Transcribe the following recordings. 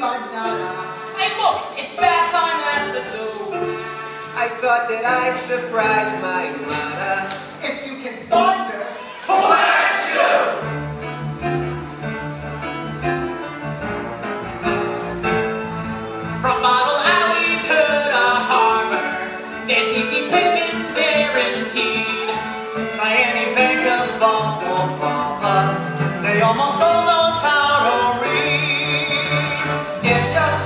banana. Hey look, it's bath time at the zoo. I thought that I'd surprise my mother. If you can find her, bless you! From Bottle Alley to the harbor, this easy pickings guaranteed. Try any bank of Obama, they almost all read. It's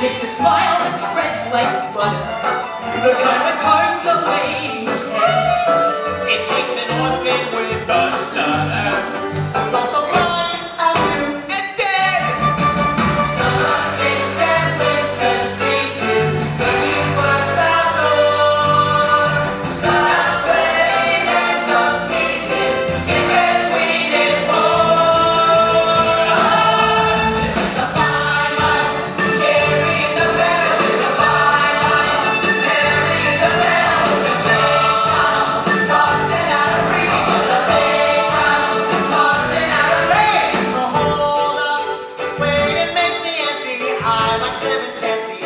takes a smile and spreads like butter. The kind that turns a lady's head. chance